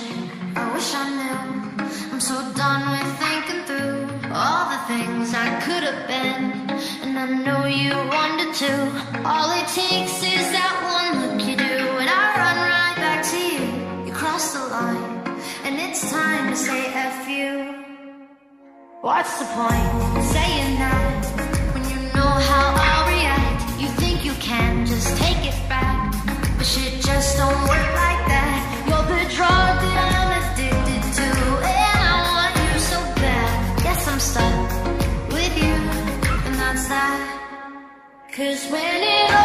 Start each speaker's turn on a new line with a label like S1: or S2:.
S1: I wish I knew. I'm so done with thinking through all the things I could have been. And I know you wanted to. All it takes is that one look you do, and I run right back to you. You cross the line, and it's time to say a few. What's the point saying that when you know how I'll react? You think you can just take it back. Cause when it